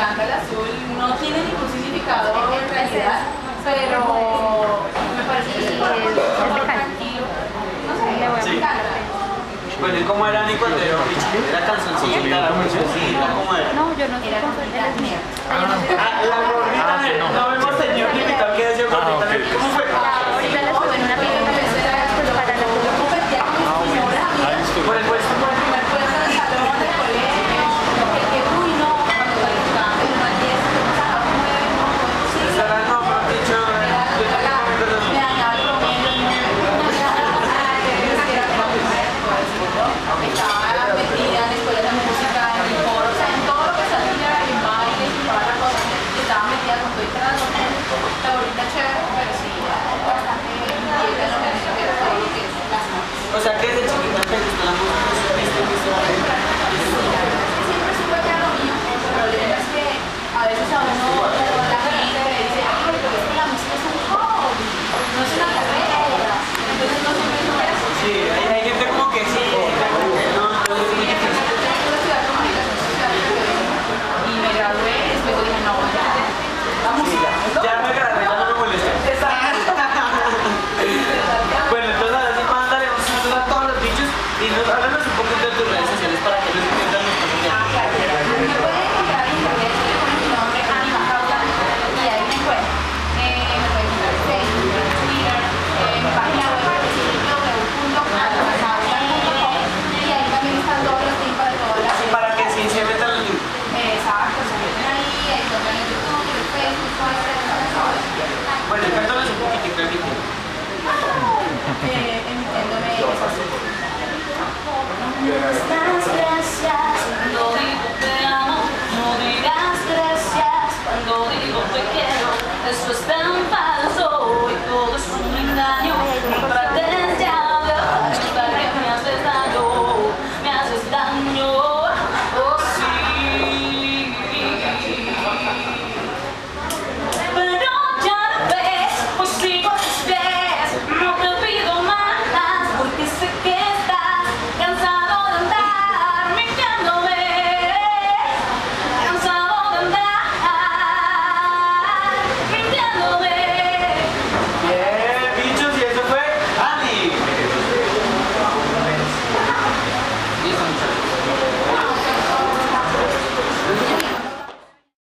encanta el azul, no tiene ningún significado en realidad, pero me parece que es un tranquilo. No sé, me encanta. Bueno, ¿y cómo era Nico cuando era canzoncita? ¿Era canzoncita? ¿Cómo era? No, yo no sé cómo es. Él es mío. Ah, Gracias cuando digo te amo. No digas gracias cuando digo te quiero. Eso es tan mal.